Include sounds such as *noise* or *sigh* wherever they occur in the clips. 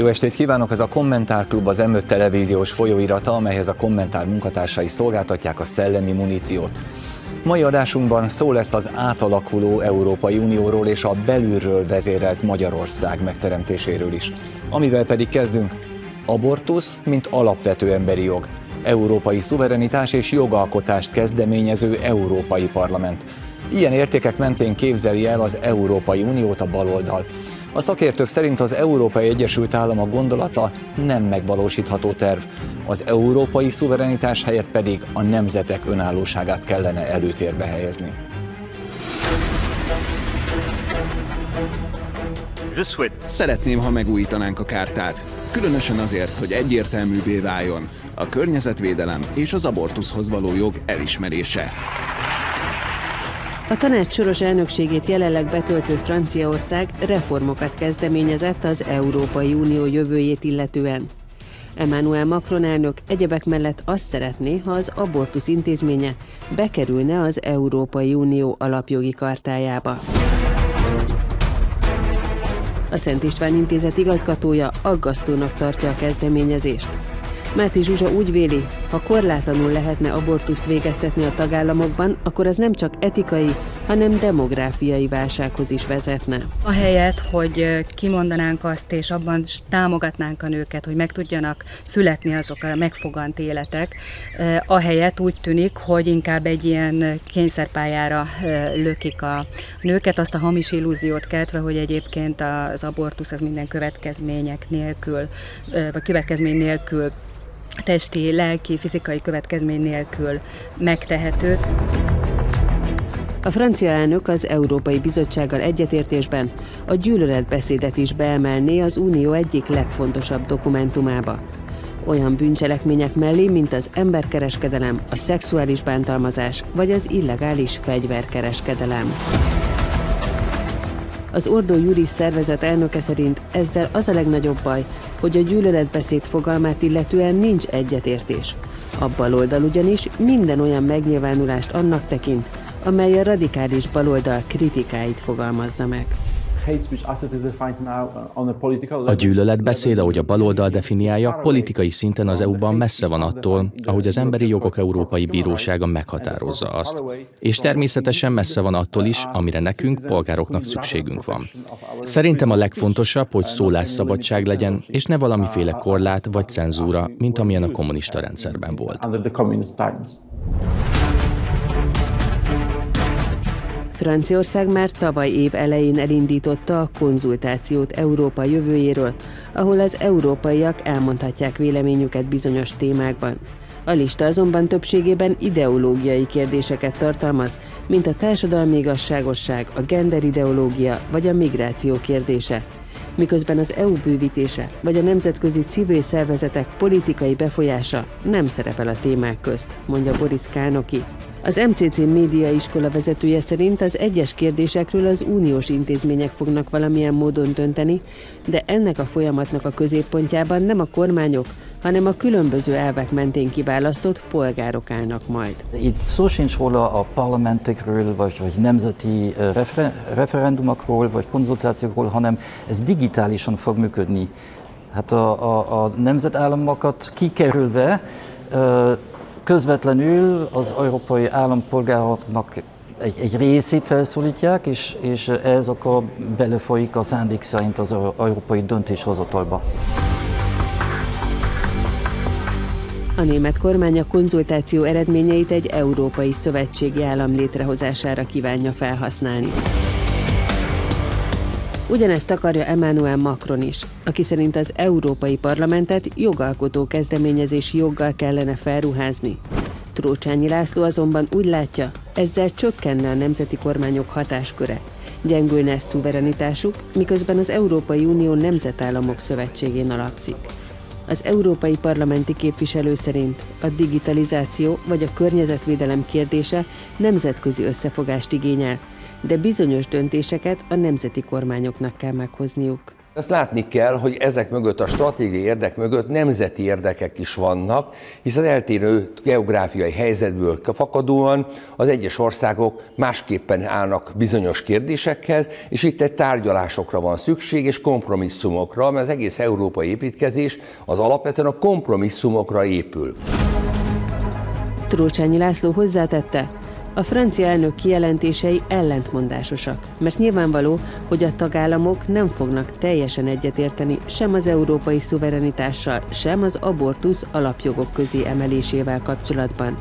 Jó estét kívánok! Ez a Kommentárklub az M5 televíziós folyóirata, amelyhez a kommentár munkatársai szolgáltatják a szellemi muníciót. Mai adásunkban szó lesz az átalakuló Európai Unióról és a belülről vezérelt Magyarország megteremtéséről is. Amivel pedig kezdünk, abortusz, mint alapvető emberi jog, európai szuverenitás és jogalkotást kezdeményező Európai Parlament. Ilyen értékek mentén képzeli el az Európai Uniót a baloldal. A szakértők szerint az Európai Egyesült Államok gondolata nem megvalósítható terv, az európai szuverenitás helyett pedig a nemzetek önállóságát kellene előtérbe helyezni. Szeretném, ha megújítanánk a kártát. Különösen azért, hogy egyértelművé váljon a környezetvédelem és az abortuszhoz való jog elismerése. A tanács soros elnökségét jelenleg betöltő Franciaország reformokat kezdeményezett az Európai Unió jövőjét illetően. Emmanuel Macron elnök egyebek mellett azt szeretné, ha az abortusz intézménye bekerülne az Európai Unió alapjogi kartájába. A Szent István Intézet igazgatója aggasztónak tartja a kezdeményezést. Máté Zsuzsa úgy véli, ha korlátlanul lehetne abortuszt végeztetni a tagállamokban, akkor ez nem csak etikai, hanem demográfiai válsághoz is vezetne. Ahelyett, hogy kimondanánk azt, és abban támogatnánk a nőket, hogy meg tudjanak születni azok a megfogant életek, ahelyett úgy tűnik, hogy inkább egy ilyen kényszerpályára lökik a nőket, azt a hamis illúziót keltve, hogy egyébként az abortusz az minden következmények nélkül, vagy következmény nélkül testi, lelki, fizikai következmény nélkül megtehetők. A francia elnök az Európai Bizottsággal egyetértésben a gyűlöletbeszédet is beemelné az Unió egyik legfontosabb dokumentumába. Olyan bűncselekmények mellé, mint az emberkereskedelem, a szexuális bántalmazás vagy az illegális fegyverkereskedelem. Az Ordó Juris szervezet elnöke szerint ezzel az a legnagyobb baj, hogy a gyűlöletbeszéd fogalmát illetően nincs egyetértés. A baloldal ugyanis minden olyan megnyilvánulást annak tekint, amely a radikális baloldal kritikáit fogalmazza meg. A gyűlöletbeszéd, ahogy a baloldal definiálja, politikai szinten az EU-ban messze van attól, ahogy az Emberi Jogok Európai Bírósága meghatározza azt. És természetesen messze van attól is, amire nekünk, polgároknak szükségünk van. Szerintem a legfontosabb, hogy szólásszabadság legyen, és ne valamiféle korlát vagy cenzúra, mint amilyen a kommunista rendszerben volt. Franciaország már tavaly év elején elindította a konzultációt Európa jövőjéről, ahol az európaiak elmondhatják véleményüket bizonyos témákban. A lista azonban többségében ideológiai kérdéseket tartalmaz, mint a társadalmi igazságosság, a genderideológia vagy a migráció kérdése, miközben az EU bővítése vagy a nemzetközi civil szervezetek politikai befolyása nem szerepel a témák közt, mondja Boris Kánoki. Az MCC média iskola vezetője szerint az egyes kérdésekről az uniós intézmények fognak valamilyen módon dönteni, de ennek a folyamatnak a középpontjában nem a kormányok, hanem a különböző elvek mentén kiválasztott polgárok állnak majd. Itt szó sincs róla a parlamentekről, vagy, vagy nemzeti refer- referendumokról, vagy konzultációkról, hanem ez digitálisan fog működni. Hát a, a, a nemzetállamokat kikerülve közvetlenül az európai állampolgároknak egy, egy részét felszólítják, és, és ez akkor belefolyik a szándék szerint az európai döntéshozatalba. A német kormány a konzultáció eredményeit egy európai szövetségi állam létrehozására kívánja felhasználni. Ugyanezt akarja Emmanuel Macron is, aki szerint az Európai Parlamentet jogalkotó kezdeményezési joggal kellene felruházni. Trócsányi László azonban úgy látja, ezzel csökkenne a nemzeti kormányok hatásköre, gyengülne szuverenitásuk, miközben az Európai Unió nemzetállamok szövetségén alapszik. Az európai parlamenti képviselő szerint a digitalizáció vagy a környezetvédelem kérdése nemzetközi összefogást igényel, de bizonyos döntéseket a nemzeti kormányoknak kell meghozniuk. Azt látni kell, hogy ezek mögött a stratégiai érdek mögött nemzeti érdekek is vannak, hisz az eltérő geográfiai helyzetből fakadóan az egyes országok másképpen állnak bizonyos kérdésekhez, és itt egy tárgyalásokra van szükség, és kompromisszumokra, mert az egész európai építkezés az alapvetően a kompromisszumokra épül. Trócsányi László hozzátette, a francia elnök kijelentései ellentmondásosak, mert nyilvánvaló, hogy a tagállamok nem fognak teljesen egyetérteni sem az európai szuverenitással, sem az abortusz alapjogok közé emelésével kapcsolatban.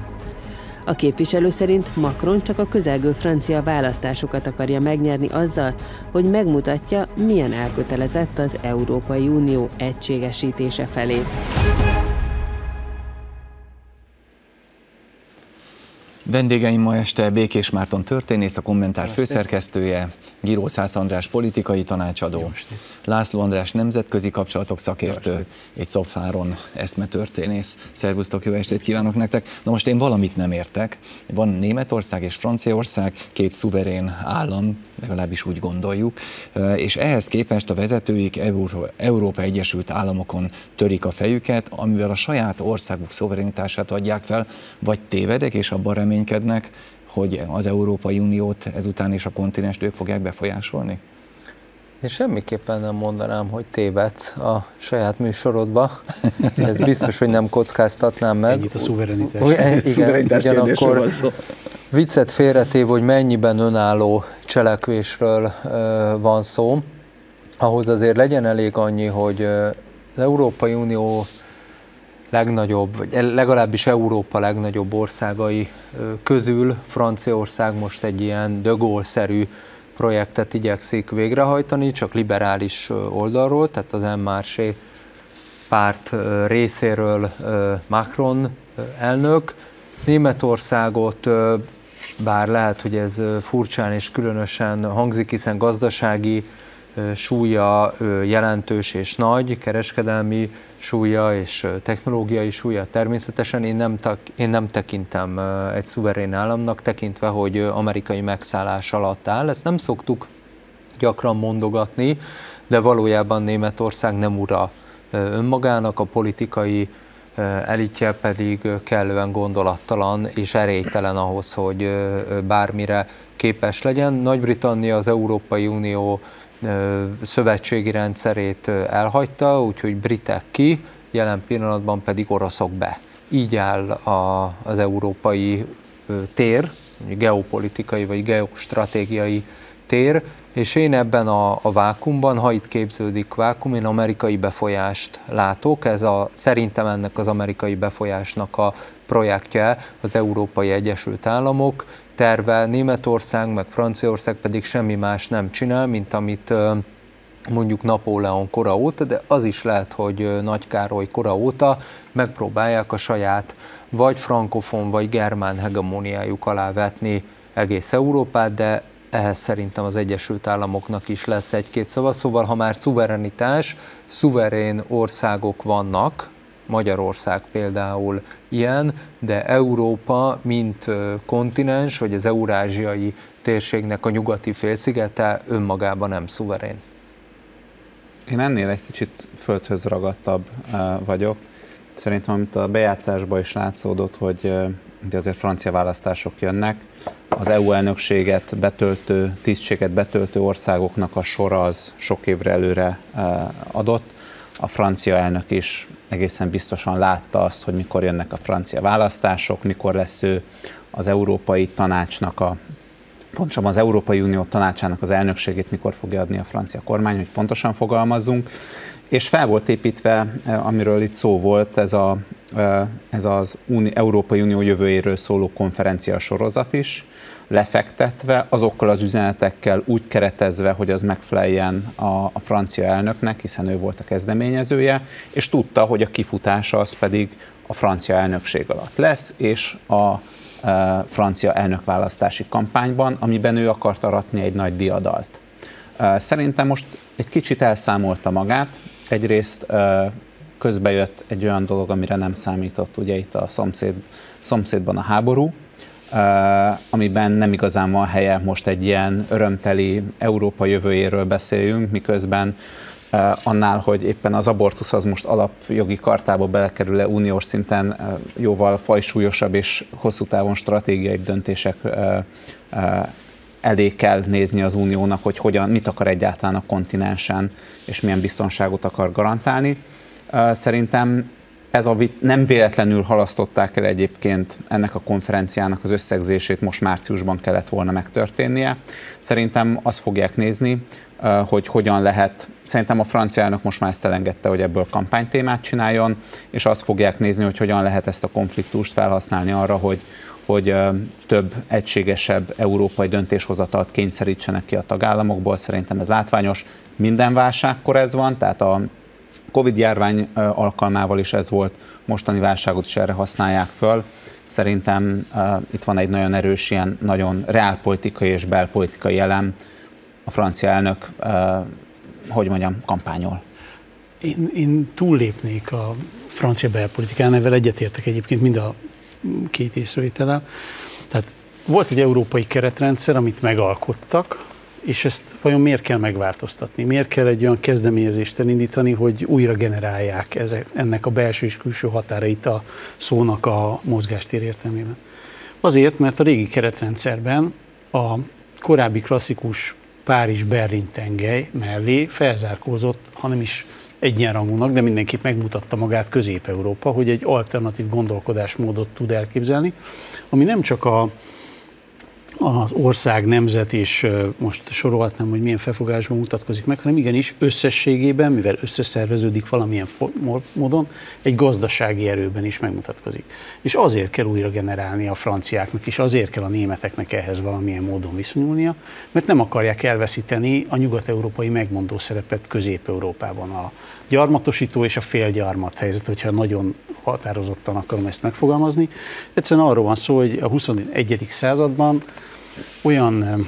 A képviselő szerint Macron csak a közelgő francia választásokat akarja megnyerni azzal, hogy megmutatja, milyen elkötelezett az Európai Unió egységesítése felé. Vendégeim ma este Békés Márton történész, a kommentár főszerkesztője, Giró Szász András politikai tanácsadó, László András nemzetközi kapcsolatok szakértő, egy Szobfáron eszmetörténész. Szervusztok, jó estét kívánok nektek! Na most én valamit nem értek. Van Németország és Franciaország, két szuverén állam, legalábbis úgy gondoljuk, és ehhez képest a vezetőik Európa Egyesült Államokon törik a fejüket, amivel a saját országuk szuverenitását adják fel, vagy tévedek, és abban reménykednek, hogy az Európai Uniót ezután is a kontinens ők fogják befolyásolni? Én semmiképpen nem mondanám, hogy tévedsz a saját műsorodba. Ez biztos, hogy nem kockáztatnám meg. Ennyit a szuverenitás. Igen, szuverenitás ugyanakkor viccet félretév, hogy mennyiben önálló cselekvésről van szó. Ahhoz azért legyen elég annyi, hogy az Európai Unió legnagyobb, vagy legalábbis Európa legnagyobb országai közül Franciaország most egy ilyen de projektet igyekszik végrehajtani, csak liberális oldalról, tehát az M. Marché párt részéről Macron elnök. Németországot, bár lehet, hogy ez furcsán és különösen hangzik, hiszen gazdasági súlya jelentős és nagy, kereskedelmi súlya és technológiai súlya természetesen én nem, én nem tekintem egy szuverén államnak, tekintve, hogy amerikai megszállás alatt áll. Ezt nem szoktuk gyakran mondogatni, de valójában Németország nem ura önmagának, a politikai elitje pedig kellően gondolattalan és erélytelen ahhoz, hogy bármire képes legyen. Nagy-Britannia az Európai Unió szövetségi rendszerét elhagyta, úgyhogy britek ki, jelen pillanatban pedig oroszok be. Így áll a, az európai tér, geopolitikai vagy geostratégiai tér, és én ebben a, a vákumban, ha itt képződik vákum, én amerikai befolyást látok, ez a, szerintem ennek az amerikai befolyásnak a projektje az Európai Egyesült Államok, terve, Németország meg Franciaország pedig semmi más nem csinál, mint amit mondjuk Napóleon kora óta, de az is lehet, hogy Nagy Károly kora óta megpróbálják a saját vagy frankofon, vagy germán hegemóniájuk alá vetni egész Európát, de ehhez szerintem az Egyesült Államoknak is lesz egy-két szava. Szóval, ha már szuverenitás, szuverén országok vannak, Magyarország például ilyen, de Európa, mint kontinens, vagy az eurázsiai térségnek a nyugati félszigete önmagában nem szuverén. Én ennél egy kicsit földhöz ragadtabb vagyok. Szerintem, amit a bejátszásban is látszódott, hogy de azért francia választások jönnek, az EU elnökséget betöltő, tisztséget betöltő országoknak a sora az sok évre előre adott. A francia elnök is egészen biztosan látta azt, hogy mikor jönnek a francia választások, mikor lesz ő az Európai Tanácsnak a pontosabban az Európai Unió tanácsának az elnökségét mikor fogja adni a francia kormány, hogy pontosan fogalmazzunk. És fel volt építve, eh, amiről itt szó volt, ez, a, eh, ez az Uni, Európai Unió jövőjéről szóló konferencia sorozat is, lefektetve, azokkal az üzenetekkel úgy keretezve, hogy az megfeleljen a, a francia elnöknek, hiszen ő volt a kezdeményezője, és tudta, hogy a kifutása az pedig a francia elnökség alatt lesz, és a e, francia elnökválasztási kampányban, amiben ő akart aratni egy nagy diadalt. E, szerintem most egy kicsit elszámolta magát, egyrészt e, közbejött egy olyan dolog, amire nem számított, ugye itt a szomszéd, szomszédban a háború, amiben nem igazán van helye most egy ilyen örömteli Európa jövőjéről beszéljünk, miközben annál, hogy éppen az abortusz az most alapjogi kartába belekerül-e uniós szinten jóval fajsúlyosabb és hosszú távon stratégiai döntések elé kell nézni az uniónak, hogy hogyan, mit akar egyáltalán a kontinensen, és milyen biztonságot akar garantálni. Szerintem ez a vit, nem véletlenül halasztották el egyébként ennek a konferenciának az összegzését, most márciusban kellett volna megtörténnie. Szerintem azt fogják nézni, hogy hogyan lehet, szerintem a francia elnök most már ezt elengedte, hogy ebből kampánytémát csináljon, és azt fogják nézni, hogy hogyan lehet ezt a konfliktust felhasználni arra, hogy, hogy több egységesebb európai döntéshozatalt kényszerítsenek ki a tagállamokból. Szerintem ez látványos. Minden válságkor ez van, tehát a Covid-járvány alkalmával is ez volt, mostani válságot is erre használják föl. Szerintem uh, itt van egy nagyon erős, ilyen nagyon reálpolitikai és belpolitikai elem. A francia elnök, uh, hogy mondjam, kampányol. Én, én túllépnék a francia belpolitikán, ezzel egyetértek egyébként mind a két észrevétellel. Tehát volt egy európai keretrendszer, amit megalkottak, és ezt vajon miért kell megváltoztatni? Miért kell egy olyan kezdeményezést elindítani, hogy újra generálják ezek, ennek a belső és külső határait a szónak a mozgástér értelmében? Azért, mert a régi keretrendszerben a korábbi klasszikus Párizs-Berlin tengely mellé felzárkózott, hanem is egyenrangúnak, de mindenképp megmutatta magát Közép-Európa, hogy egy alternatív gondolkodásmódot tud elképzelni, ami nem csak a az ország, nemzet, és most sorolhatnám, hogy milyen felfogásban mutatkozik meg, hanem igenis összességében, mivel összeszerveződik valamilyen módon, egy gazdasági erőben is megmutatkozik. És azért kell újra generálni a franciáknak, és azért kell a németeknek ehhez valamilyen módon viszonyulnia, mert nem akarják elveszíteni a nyugat-európai megmondó szerepet Közép-Európában. A gyarmatosító és a félgyarmat helyzet, hogyha nagyon határozottan akarom ezt megfogalmazni. Egyszerűen arról van szó, hogy a 21. században olyan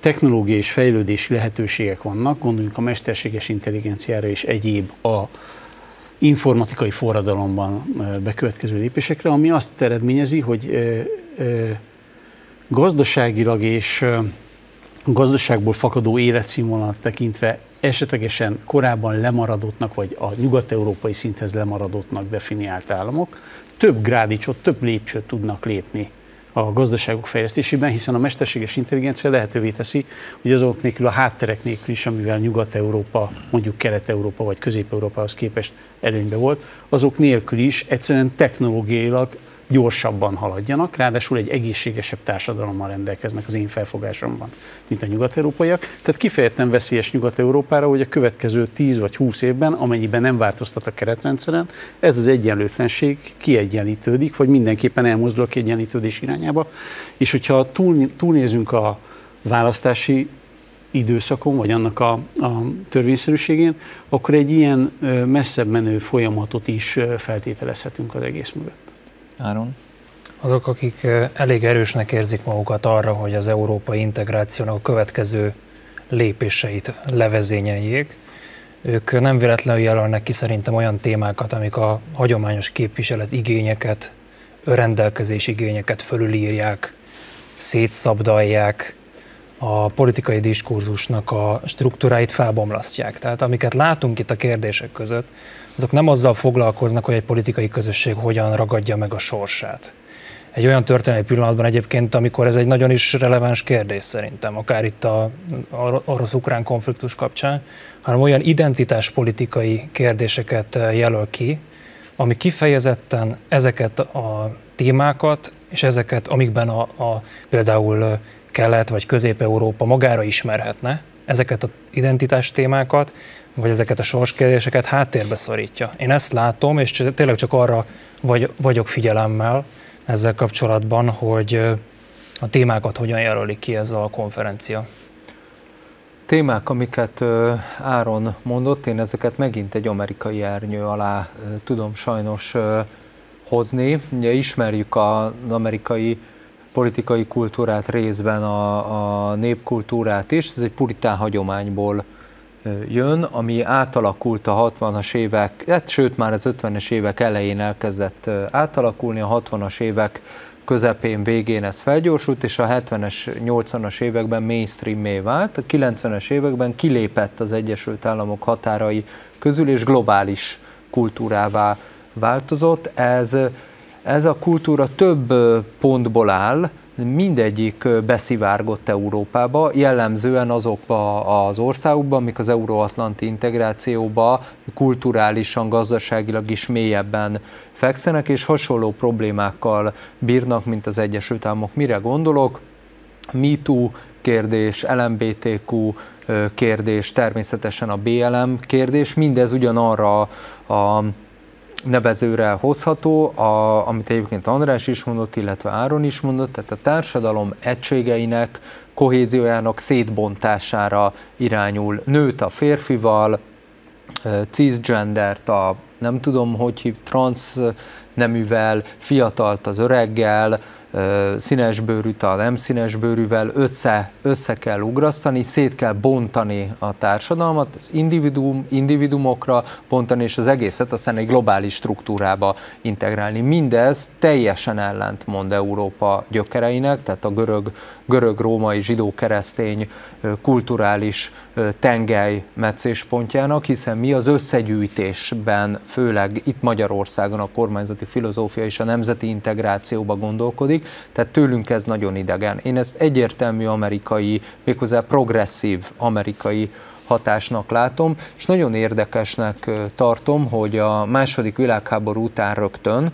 technológiai és fejlődési lehetőségek vannak, gondoljunk a mesterséges intelligenciára és egyéb a informatikai forradalomban bekövetkező lépésekre, ami azt eredményezi, hogy gazdaságilag és gazdaságból fakadó életszínvonalat tekintve esetlegesen korábban lemaradottnak, vagy a nyugat-európai szinthez lemaradottnak definiált államok több grádicsot, több lépcsőt tudnak lépni a gazdaságok fejlesztésében, hiszen a mesterséges intelligencia lehetővé teszi, hogy azok nélkül a hátterek nélkül is, amivel Nyugat-Európa, mondjuk Kelet-Európa vagy Közép-Európához képest előnybe volt, azok nélkül is egyszerűen technológiailag gyorsabban haladjanak, ráadásul egy egészségesebb társadalommal rendelkeznek az én felfogásomban, mint a nyugat-európaiak. Tehát kifejezetten veszélyes Nyugat-Európára, hogy a következő 10 vagy 20 évben, amennyiben nem változtat a keretrendszeren, ez az egyenlőtlenség kiegyenlítődik, vagy mindenképpen elmozdul a kiegyenlítődés irányába. És hogyha túl, túlnézünk a választási időszakon, vagy annak a, a törvényszerűségén, akkor egy ilyen messzebb menő folyamatot is feltételezhetünk az egész mögött. Áron? Azok, akik elég erősnek érzik magukat arra, hogy az európai integrációnak a következő lépéseit levezényeljék, ők nem véletlenül jelölnek ki szerintem olyan témákat, amik a hagyományos képviselet igényeket, rendelkezés igényeket fölülírják, szétszabdalják, a politikai diskurzusnak a struktúráit felbomlasztják. Tehát amiket látunk itt a kérdések között, azok nem azzal foglalkoznak, hogy egy politikai közösség hogyan ragadja meg a sorsát. Egy olyan történelmi pillanatban egyébként, amikor ez egy nagyon is releváns kérdés szerintem, akár itt a orosz-ukrán konfliktus kapcsán, hanem olyan identitáspolitikai kérdéseket jelöl ki, ami kifejezetten ezeket a témákat, és ezeket, amikben a, a például Kelet vagy Közép-Európa magára ismerhetne, ezeket az identitás témákat, vagy ezeket a sorskérdéseket háttérbe szorítja. Én ezt látom, és tényleg csak arra vagy, vagyok figyelemmel ezzel kapcsolatban, hogy a témákat hogyan jelölik ki ez a konferencia. Témák, amiket Áron mondott, én ezeket megint egy amerikai ernyő alá tudom sajnos hozni. Ugye ismerjük az amerikai politikai kultúrát részben, a, a népkultúrát is, ez egy puritán hagyományból jön, ami átalakult a 60-as évek, hát, sőt már az 50-es évek elején elkezdett átalakulni, a 60-as évek közepén, végén ez felgyorsult, és a 70-es, 80-as években mainstream vált, a 90-es években kilépett az Egyesült Államok határai közül, és globális kultúrává változott. Ez, ez a kultúra több pontból áll, mindegyik beszivárgott Európába, jellemzően azokba az országokba, amik az euróatlanti integrációba kulturálisan, gazdaságilag is mélyebben fekszenek, és hasonló problémákkal bírnak, mint az Egyesült Államok. Mire gondolok? MeToo kérdés, LMBTQ kérdés, természetesen a BLM kérdés, mindez ugyanarra a nevezőre hozható, a, amit egyébként András is mondott, illetve Áron is mondott, tehát a társadalom egységeinek, kohéziójának szétbontására irányul. Nőt a férfival, cisgendert a nem tudom, hogy hív, trans neművel, fiatalt az öreggel, színesbőrűt a nem színesbőrűvel össze, össze kell ugrasztani, szét kell bontani a társadalmat, az individuum, individumokra bontani, és az egészet aztán egy globális struktúrába integrálni. Mindez teljesen ellentmond Európa gyökereinek, tehát a görög, görög római, zsidó-keresztény kulturális tengely meccéspontjának, hiszen mi az összegyűjtésben, főleg itt Magyarországon a kormányzati filozófia és a nemzeti integrációba gondolkodik, tehát tőlünk ez nagyon idegen. Én ezt egyértelmű amerikai, méghozzá progresszív amerikai hatásnak látom, és nagyon érdekesnek tartom, hogy a második világháború után rögtön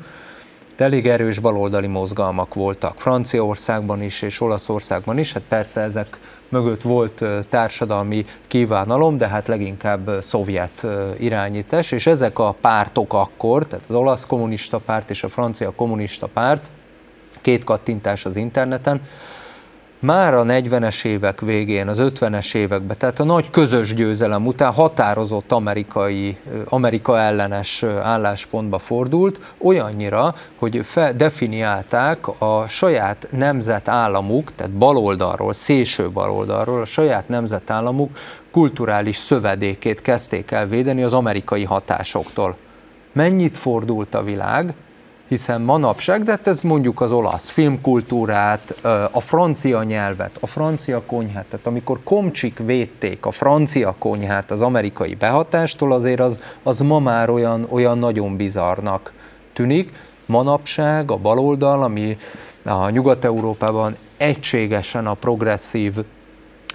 elég erős baloldali mozgalmak voltak Franciaországban is és Olaszországban is, hát persze ezek mögött volt társadalmi kívánalom, de hát leginkább szovjet irányítás, és ezek a pártok akkor, tehát az olasz kommunista párt és a francia kommunista párt, két kattintás az interneten, már a 40-es évek végén, az 50-es években, tehát a nagy közös győzelem után határozott amerikai, Amerika ellenes álláspontba fordult, olyannyira, hogy definiálták a saját nemzetállamuk, tehát baloldalról, szélső baloldalról, a saját nemzetállamuk kulturális szövedékét kezdték el védeni az amerikai hatásoktól. Mennyit fordult a világ, hiszen manapság, de hát ez mondjuk az olasz filmkultúrát, a francia nyelvet, a francia konyhát, tehát amikor komcsik védték a francia konyhát az amerikai behatástól, azért az, az ma már olyan, olyan nagyon bizarnak tűnik. Manapság a baloldal, ami a Nyugat-Európában egységesen a progresszív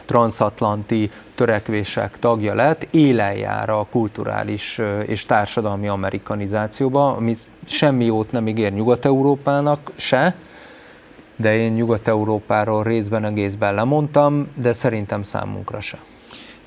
transatlanti törekvések tagja lett, élen jár a kulturális és társadalmi amerikanizációba, ami semmi jót nem ígér Nyugat-Európának se, de én Nyugat-Európáról részben egészben lemondtam, de szerintem számunkra se.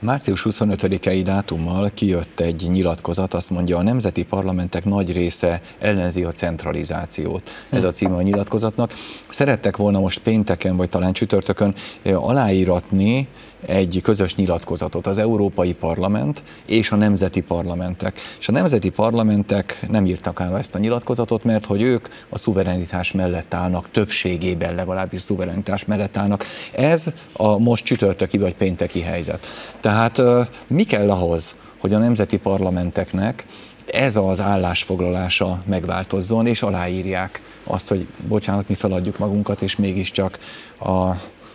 Március 25-i dátummal kijött egy nyilatkozat, azt mondja, a nemzeti parlamentek nagy része ellenzi a centralizációt. Ez a címe a nyilatkozatnak. Szerettek volna most pénteken, vagy talán csütörtökön aláíratni egy közös nyilatkozatot az Európai Parlament és a nemzeti parlamentek. És a nemzeti parlamentek nem írtak el ezt a nyilatkozatot, mert hogy ők a szuverenitás mellett állnak, többségében legalábbis szuverenitás mellett állnak. Ez a most csütörtöki vagy pénteki helyzet. Tehát mi kell ahhoz, hogy a nemzeti parlamenteknek ez az állásfoglalása megváltozzon, és aláírják azt, hogy bocsánat, mi feladjuk magunkat, és mégiscsak a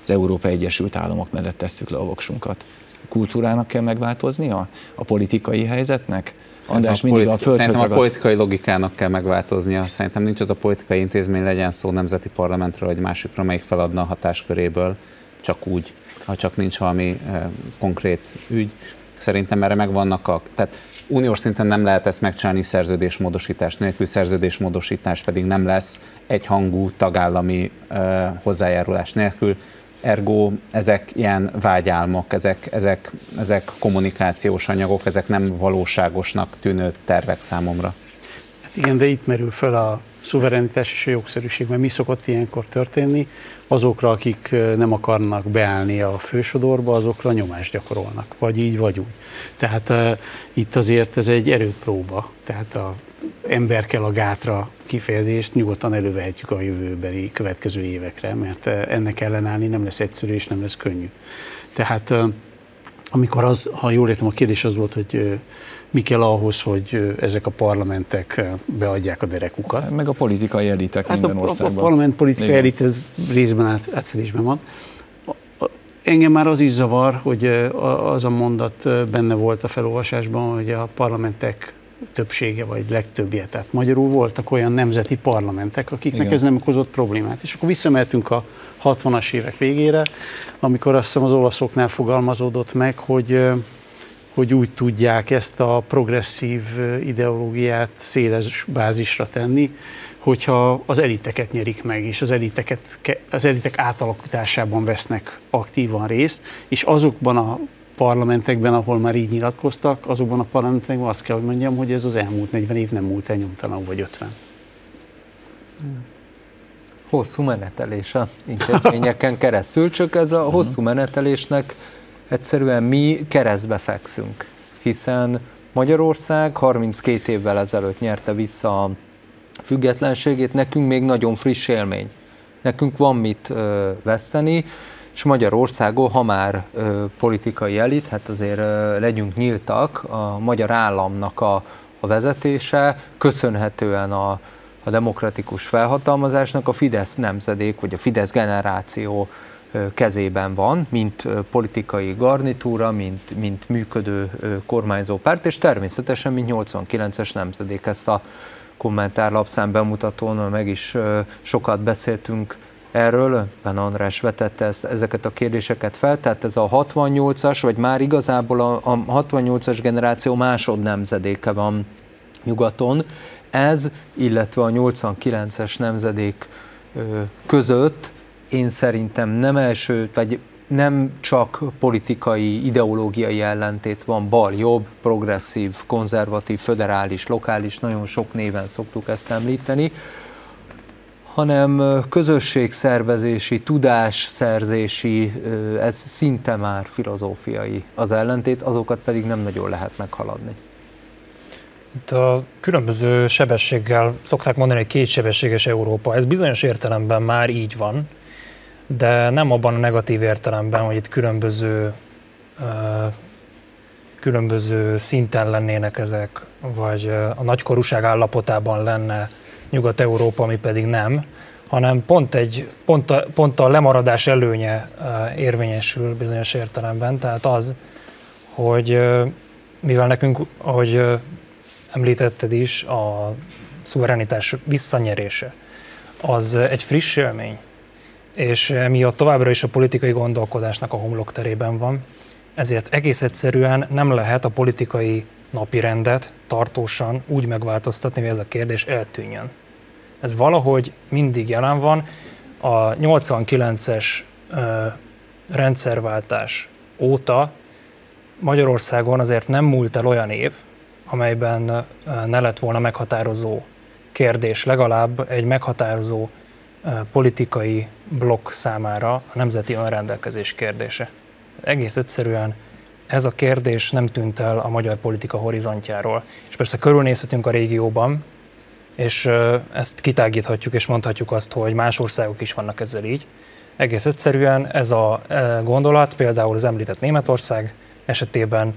az Európa Egyesült Államok mellett tesszük le a voksunkat. A kultúrának kell megváltoznia? A politikai helyzetnek? András mindig a földhöz Szerintem a politikai logikának kell megváltoznia. Szerintem nincs az a politikai intézmény, legyen szó nemzeti parlamentről, vagy másikra, melyik feladna a hatásköréből, csak úgy, ha csak nincs valami eh, konkrét ügy. Szerintem erre megvannak a... Tehát uniós szinten nem lehet ezt megcsinálni szerződésmódosítás nélkül, szerződésmódosítás pedig nem lesz egyhangú tagállami eh, hozzájárulás nélkül ergo ezek ilyen vágyálmok, ezek, ezek, ezek kommunikációs anyagok, ezek nem valóságosnak tűnő tervek számomra. Hát igen, de itt merül fel a szuverenitás és a jogszerűség, mert mi szokott ilyenkor történni, azokra, akik nem akarnak beállni a fősodorba, azokra nyomást gyakorolnak, vagy így, vagy úgy. Tehát uh, itt azért ez egy erőpróba, tehát a ember kell a gátra kifejezést nyugodtan elővehetjük a jövőbeli következő évekre, mert ennek ellenállni nem lesz egyszerű és nem lesz könnyű. Tehát amikor az, ha jól értem, a kérdés az volt, hogy mi kell ahhoz, hogy ezek a parlamentek beadják a derekukat. Meg a politikai elitek hát minden a, országban. A parlament politikai elit ez részben át, átfedésben van. Engem már az is zavar, hogy az a mondat benne volt a felolvasásban, hogy a parlamentek többsége vagy legtöbbje. Tehát magyarul voltak olyan nemzeti parlamentek, akiknek Igen. ez nem okozott problémát. És akkor visszamehetünk a 60-as évek végére, amikor azt hiszem az olaszoknál fogalmazódott meg, hogy hogy úgy tudják ezt a progresszív ideológiát széles bázisra tenni, hogyha az eliteket nyerik meg, és az, eliteket, az elitek átalakításában vesznek aktívan részt, és azokban a parlamentekben, ahol már így nyilatkoztak, azokban a parlamentekben azt kell, hogy mondjam, hogy ez az elmúlt 40 év nem múlt el nyomtalan, vagy 50. Hosszú menetelés a intézményeken *laughs* keresztül, csak ez a hosszú menetelésnek egyszerűen mi keresztbe fekszünk, hiszen Magyarország 32 évvel ezelőtt nyerte vissza a függetlenségét, nekünk még nagyon friss élmény. Nekünk van mit ö, veszteni, és Magyarországon, ha már ö, politikai elit, hát azért ö, legyünk nyíltak, a magyar államnak a, a vezetése köszönhetően a, a demokratikus felhatalmazásnak a Fidesz nemzedék, vagy a Fidesz generáció kezében van, mint politikai garnitúra, mint, mint működő kormányzó párt, és természetesen, mint 89-es nemzedék. Ezt a kommentárlapszám bemutatón meg is sokat beszéltünk erről, Ben András vetette ezt, ezeket a kérdéseket fel, tehát ez a 68-as, vagy már igazából a, a 68-as generáció másod nemzedéke van nyugaton, ez, illetve a 89-es nemzedék között én szerintem nem első, vagy nem csak politikai, ideológiai ellentét van, bal-jobb, progresszív, konzervatív, föderális, lokális, nagyon sok néven szoktuk ezt említeni, hanem közösségszervezési, tudásszerzési, ez szinte már filozófiai az ellentét, azokat pedig nem nagyon lehet meghaladni. Itt a különböző sebességgel szokták mondani, hogy kétsebességes Európa. Ez bizonyos értelemben már így van, de nem abban a negatív értelemben, hogy itt különböző, különböző szinten lennének ezek, vagy a nagykorúság állapotában lenne Nyugat-Európa, ami pedig nem, hanem pont, egy, pont, a, pont a lemaradás előnye érvényesül bizonyos értelemben, tehát az, hogy mivel nekünk, ahogy említetted is, a szuverenitás visszanyerése, az egy friss élmény, és emiatt továbbra is a politikai gondolkodásnak a homlokterében van, ezért egész egyszerűen nem lehet a politikai napirendet tartósan úgy megváltoztatni, hogy ez a kérdés eltűnjön. Ez valahogy mindig jelen van. A 89-es rendszerváltás óta Magyarországon azért nem múlt el olyan év, amelyben ne lett volna meghatározó kérdés, legalább egy meghatározó politikai blokk számára a nemzeti önrendelkezés kérdése. Egész egyszerűen ez a kérdés nem tűnt el a magyar politika horizontjáról. És persze körülnézhetünk a régióban, és ezt kitágíthatjuk, és mondhatjuk azt, hogy más országok is vannak ezzel így. Egész egyszerűen ez a gondolat például az említett Németország esetében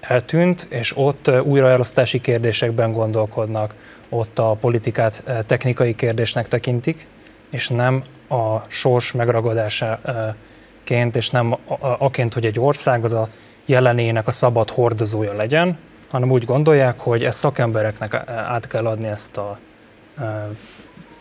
eltűnt, és ott újraelosztási kérdésekben gondolkodnak, ott a politikát technikai kérdésnek tekintik, és nem a sors megragadásaként, és nem aként, hogy egy ország az a jelenének a szabad hordozója legyen, hanem úgy gondolják, hogy ezt szakembereknek át kell adni ezt a,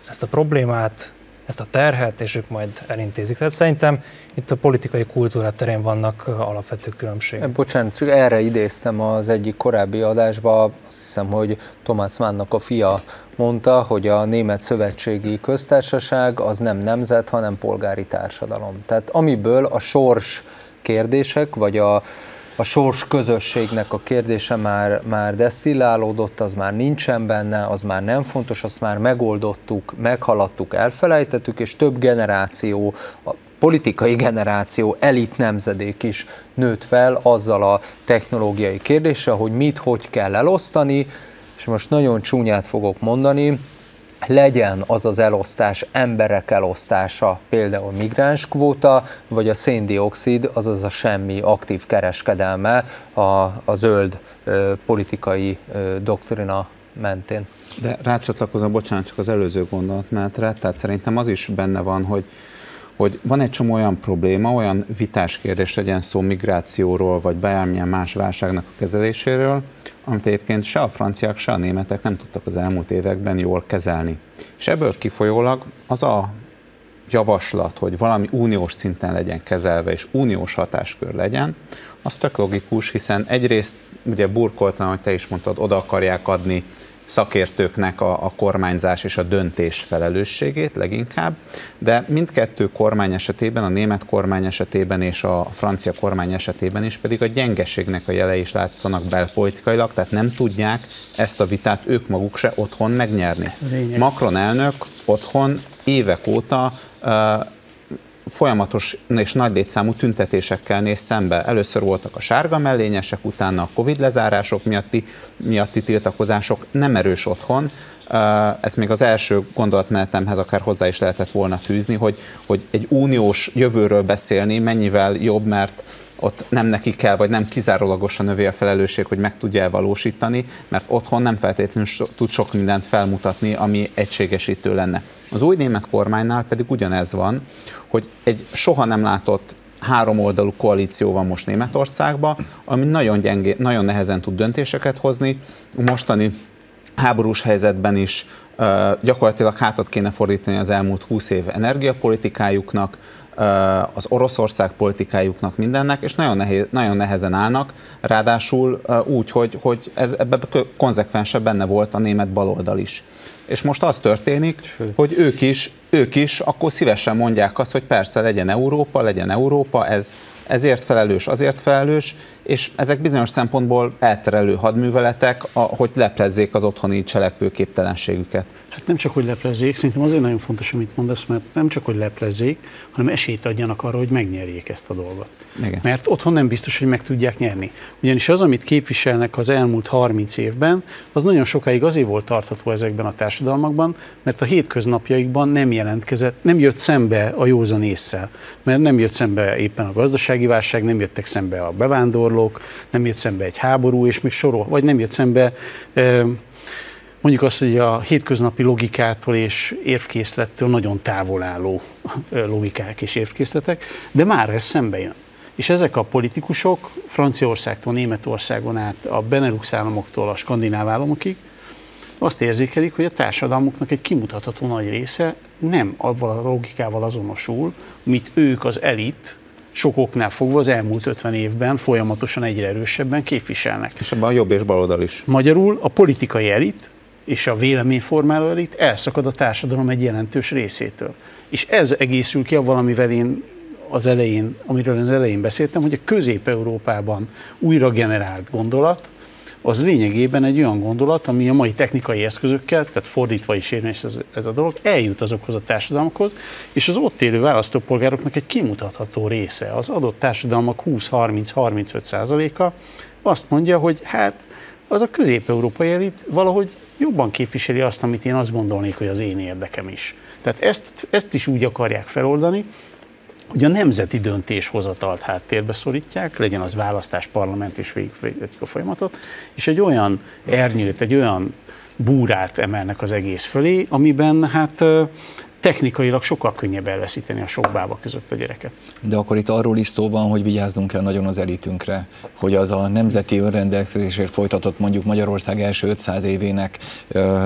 ezt a problémát, ezt a terhet, és ők majd elintézik. Tehát szerintem itt a politikai kultúra terén vannak alapvető különbségek. Bocsánat, csak erre idéztem az egyik korábbi adásba, azt hiszem, hogy Thomas Mannnak a fia mondta, hogy a Német Szövetségi Köztársaság az nem nemzet, hanem polgári társadalom. Tehát amiből a sors kérdések, vagy a, a sors közösségnek a kérdése már, már desztillálódott, az már nincsen benne, az már nem fontos, azt már megoldottuk, meghaladtuk, elfelejtettük, és több generáció, a politikai generáció, elit nemzedék is nőtt fel azzal a technológiai kérdéssel, hogy mit, hogy kell elosztani, és most nagyon csúnyát fogok mondani, legyen az az elosztás, emberek elosztása, például migránskvóta, vagy a széndiokszid, azaz a semmi aktív kereskedelme a, a zöld ö, politikai ö, doktrina mentén. De rácsatlakozom, bocsánat, csak az előző gondolatmenetre, tehát szerintem az is benne van, hogy hogy van egy csomó olyan probléma, olyan vitás kérdés, legyen szó migrációról, vagy bármilyen más válságnak a kezeléséről, amit egyébként se a franciák, se a németek nem tudtak az elmúlt években jól kezelni. És ebből kifolyólag az a javaslat, hogy valami uniós szinten legyen kezelve, és uniós hatáskör legyen, az tök logikus, hiszen egyrészt ugye burkoltan, hogy te is mondtad, oda akarják adni szakértőknek a, a kormányzás és a döntés felelősségét leginkább, de mindkettő kormány esetében, a német kormány esetében és a francia kormány esetében is pedig a gyengeségnek a jelei is látszanak belpolitikailag, tehát nem tudják ezt a vitát ők maguk se otthon megnyerni. Lényeg. Macron elnök otthon évek óta uh, folyamatos és nagy létszámú tüntetésekkel néz szembe. Először voltak a sárga mellényesek, utána a Covid lezárások miatti, miatti tiltakozások, nem erős otthon. Ez még az első gondolatmenetemhez akár hozzá is lehetett volna fűzni, hogy, hogy egy uniós jövőről beszélni mennyivel jobb, mert ott nem neki kell, vagy nem kizárólagosan övé a felelősség, hogy meg tudja elvalósítani, mert otthon nem feltétlenül so, tud sok mindent felmutatni, ami egységesítő lenne. Az új német kormánynál pedig ugyanez van, hogy egy soha nem látott három oldalú koalíció van most Németországban, ami nagyon, gyengé, nagyon nehezen tud döntéseket hozni. Mostani háborús helyzetben is gyakorlatilag hátat kéne fordítani az elmúlt 20 év energiapolitikájuknak, az Oroszország politikájuknak mindennek, és nagyon, nehéz, nagyon nehezen állnak, ráadásul úgy, hogy, hogy ez, ebben konzekvensebb benne volt a német baloldal is. És most az történik, Sőt. hogy ők is, ők is akkor szívesen mondják azt, hogy persze legyen Európa, legyen Európa, ez ezért felelős, azért felelős, és ezek bizonyos szempontból elterelő hadműveletek, hogy leplezzék az otthoni cselekvőképtelenségüket. Hát nem csak, hogy leplezzék, szerintem azért nagyon fontos, amit mondasz, mert nem csak, hogy leplezzék, hanem esélyt adjanak arra, hogy megnyerjék ezt a dolgot. Igen. Mert otthon nem biztos, hogy meg tudják nyerni. Ugyanis az, amit képviselnek az elmúlt 30 évben, az nagyon sokáig azért volt tartható ezekben a társadalmakban, mert a hétköznapjaikban nem jelentkezett, nem jött szembe a józan észsel, mert nem jött szembe éppen a gazdasági válság, nem jöttek szembe a bevándorlók, nem jött szembe egy háború, és még sorol, vagy nem jött szembe mondjuk azt, hogy a hétköznapi logikától és érvkészlettől nagyon távol álló logikák és érvkészletek, de már ez szembe jön. És ezek a politikusok Franciaországtól, Németországon át, a Benelux államoktól a skandináv államokig azt érzékelik, hogy a társadalmuknak egy kimutatható nagy része nem avval a logikával azonosul, amit ők az elit, sokoknál fogva az elmúlt 50 évben folyamatosan egyre erősebben képviselnek. És ebben a jobb és baloldal is. Magyarul a politikai elit és a véleményformáló elit elszakad a társadalom egy jelentős részétől. És ez egészül ki a valamivel én az elején, amiről az elején beszéltem, hogy a Közép-Európában újra generált gondolat, az lényegében egy olyan gondolat, ami a mai technikai eszközökkel, tehát fordítva is érvényes ez, ez a dolog, eljut azokhoz a társadalmakhoz, és az ott élő választópolgároknak egy kimutatható része, az adott társadalmak 20-30-35 százaléka azt mondja, hogy hát az a közép-európai elit valahogy jobban képviseli azt, amit én azt gondolnék, hogy az én érdekem is. Tehát ezt, ezt is úgy akarják feloldani, hogy a nemzeti döntéshozatalt háttérbe szorítják, legyen az választás, parlament és végig a folyamatot, és egy olyan ernyőt, egy olyan búrát emelnek az egész fölé, amiben hát technikailag sokkal könnyebb elveszíteni a sok bába között a gyereket. De akkor itt arról is szó van, hogy vigyáznunk kell nagyon az elitünkre, hogy az a nemzeti önrendelkezésért folytatott mondjuk Magyarország első 500 évének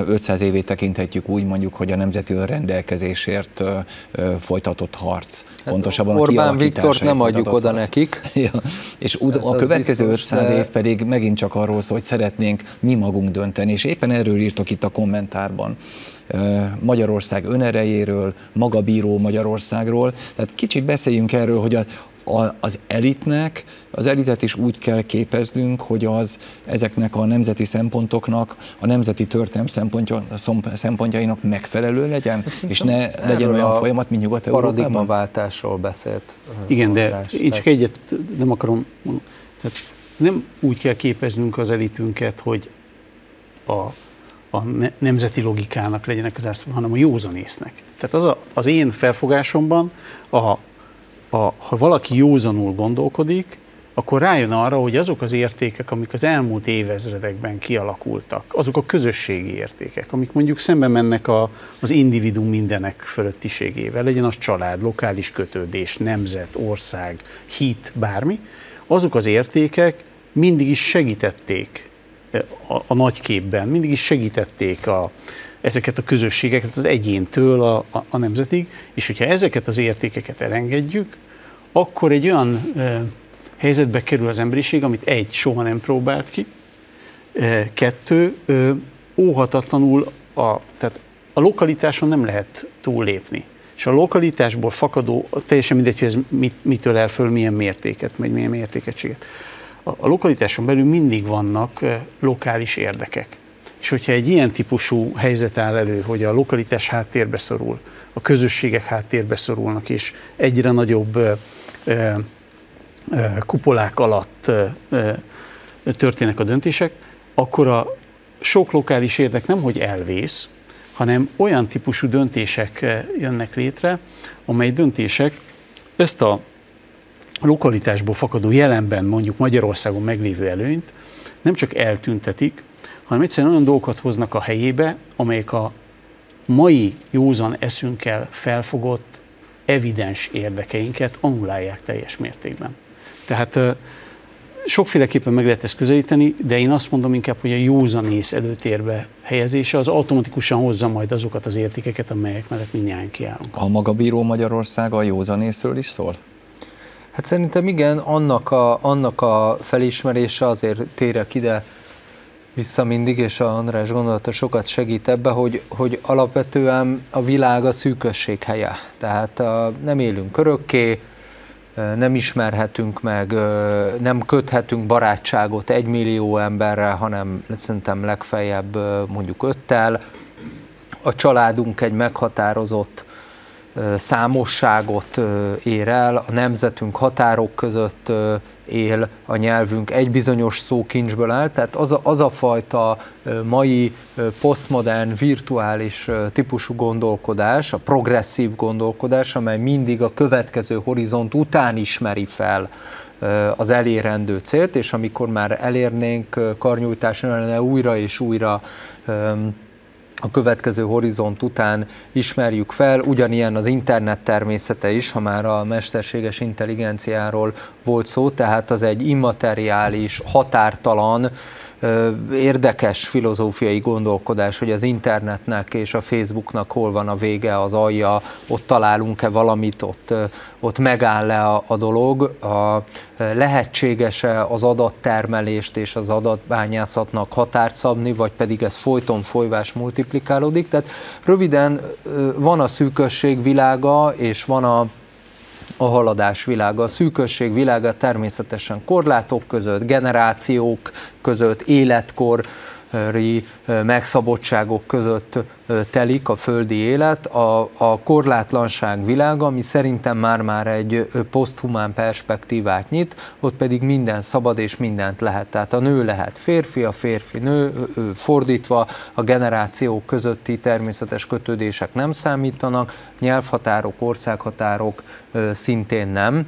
500 évét tekinthetjük úgy mondjuk, hogy a nemzeti önrendelkezésért folytatott harc. Hát Pontosabban Orbán Viktor nem adjuk oda harc. nekik. *laughs* ja. És hát a következő 500 de... év pedig megint csak arról szól, hogy szeretnénk mi magunk dönteni, és éppen erről írtok itt a kommentárban Magyarország önerejéről, magabíró Magyarországról. Tehát kicsit beszéljünk erről, hogy a, a, az elitnek, az elitet is úgy kell képeznünk, hogy az ezeknek a nemzeti szempontoknak, a nemzeti történelem szempontja, szempontjainak megfelelő legyen, hát és ne legyen olyan folyamat, mint Nyugat-Európában. Paradigmaváltásról beszélt. Igen, de én csak egyet nem akarom, tehát nem úgy kell képeznünk az elitünket, hogy a a nemzeti logikának legyenek ászló, hanem a józanésznek. Tehát az a, az én felfogásomban, a, a, ha valaki józanul gondolkodik, akkor rájön arra, hogy azok az értékek, amik az elmúlt évezredekben kialakultak, azok a közösségi értékek, amik mondjuk szembe mennek a, az individuum mindenek fölöttiségével, legyen az család, lokális kötődés, nemzet, ország, hit, bármi, azok az értékek mindig is segítették a, a nagy képben, mindig is segítették a, ezeket a közösségeket az egyéntől a, a, a nemzetig, és hogyha ezeket az értékeket elengedjük, akkor egy olyan e, helyzetbe kerül az emberiség, amit egy, soha nem próbált ki, e, kettő, e, óhatatlanul a, tehát a lokalitáson nem lehet túllépni. És a lokalitásból fakadó, teljesen mindegy, hogy ez mit, mitől el föl, milyen mértéket, vagy milyen mértékegységet. A, lokalitáson belül mindig vannak lokális érdekek. És hogyha egy ilyen típusú helyzet áll elő, hogy a lokalitás háttérbe szorul, a közösségek háttérbe szorulnak, és egyre nagyobb ö, ö, kupolák alatt ö, történnek a döntések, akkor a sok lokális érdek nem hogy elvész, hanem olyan típusú döntések jönnek létre, amely döntések ezt a lokalitásból fakadó jelenben mondjuk Magyarországon meglévő előnyt nem csak eltüntetik, hanem egyszerűen olyan dolgokat hoznak a helyébe, amelyek a mai józan eszünkkel felfogott evidens érdekeinket annulálják teljes mértékben. Tehát sokféleképpen meg lehet ezt közelíteni, de én azt mondom inkább, hogy a józanész előtérbe helyezése az automatikusan hozza majd azokat az értékeket, amelyek mellett mindjárt kiállunk. A maga bíró Magyarország a józanészről is szól? Hát szerintem igen, annak a, annak a felismerése azért térek ide vissza mindig, és a András gondolata sokat segít ebbe, hogy, hogy alapvetően a világ a szűkösség helye. Tehát a, nem élünk örökké, nem ismerhetünk meg, nem köthetünk barátságot egy millió emberrel, hanem szerintem legfeljebb mondjuk öttel. A családunk egy meghatározott számosságot ér el, a nemzetünk határok között él, a nyelvünk egy bizonyos szókincsből áll, tehát az a, az a fajta mai posztmodern, virtuális típusú gondolkodás, a progresszív gondolkodás, amely mindig a következő horizont után ismeri fel az elérendő célt, és amikor már elérnénk karnyújtás lenne újra és újra a következő horizont után ismerjük fel. Ugyanilyen az internet természete is, ha már a mesterséges intelligenciáról volt szó, tehát az egy immateriális, határtalan, érdekes filozófiai gondolkodás, hogy az internetnek és a Facebooknak hol van a vége, az alja, ott találunk-e valamit, ott, ott megáll-e a, a dolog, a, lehetséges-e az adattermelést és az adatbányászatnak határt szabni, vagy pedig ez folyton folyvás multiplikálódik. Tehát röviden van a szűkösség világa, és van a a haladás világa. A szűkösség világa természetesen korlátok között, generációk között, életkor, megszabottságok között telik a földi élet, a, a korlátlanság világa, ami szerintem már-már egy poszthumán perspektívát nyit, ott pedig minden szabad és mindent lehet. Tehát a nő lehet férfi, a férfi nő, fordítva a generációk közötti természetes kötődések nem számítanak, nyelvhatárok, országhatárok szintén nem.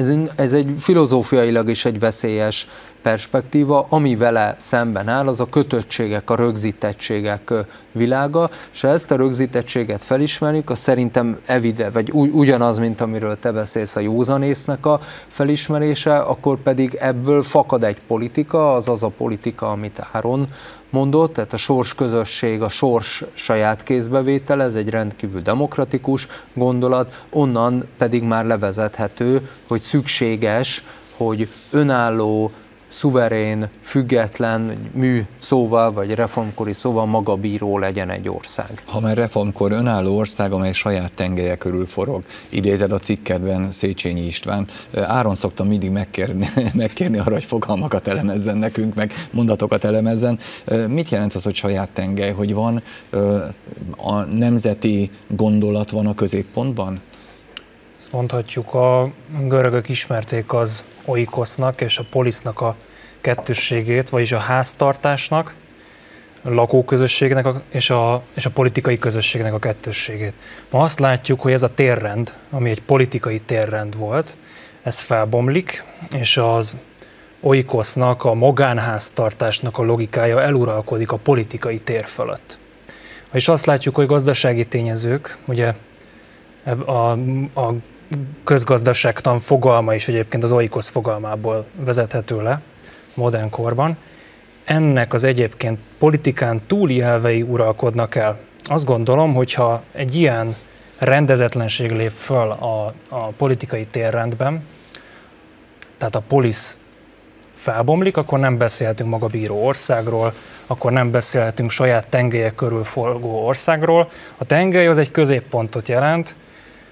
Ez, ez egy filozófiailag is egy veszélyes perspektíva, ami vele szemben áll, az a kötöttségek, a rögzítettségek világa, és ha ezt a rögzítettséget felismerjük, az szerintem evide, vagy ugyanaz, mint amiről te beszélsz a józanésznek a felismerése, akkor pedig ebből fakad egy politika, az az a politika, amit Áron mondott, tehát a sors közösség, a sors saját kézbevétel, ez egy rendkívül demokratikus gondolat, onnan pedig már levezethető, hogy szükséges, hogy önálló, szuverén, független mű szóval, vagy reformkori szóval maga bíró legyen egy ország. Ha már reformkor önálló ország, amely saját tengelye körül forog, idézed a cikkedben Széchenyi István, Áron szoktam mindig megkérni, *laughs* megkérni arra, hogy fogalmakat elemezzen nekünk, meg mondatokat elemezzen. Mit jelent az, hogy saját tengely, hogy van a nemzeti gondolat van a középpontban? Azt mondhatjuk, a görögök ismerték az oikosznak és a polisznak a kettősségét, vagyis a háztartásnak, lakóközösségnek a, és, a, és a politikai közösségnek a kettősségét. Ma azt látjuk, hogy ez a térrend, ami egy politikai térrend volt, ez felbomlik, és az oikosznak, a magánháztartásnak a logikája eluralkodik a politikai tér fölött. És azt látjuk, hogy gazdasági tényezők, ugye a, a közgazdaságtan fogalma is egyébként az oikosz fogalmából vezethető le modern korban, ennek az egyébként politikán túli elvei uralkodnak el. Azt gondolom, hogyha egy ilyen rendezetlenség lép föl a, a politikai térrendben, tehát a polisz felbomlik, akkor nem beszélhetünk magabíró országról, akkor nem beszélhetünk saját tengelyek körül forgó országról. A tengely az egy középpontot jelent,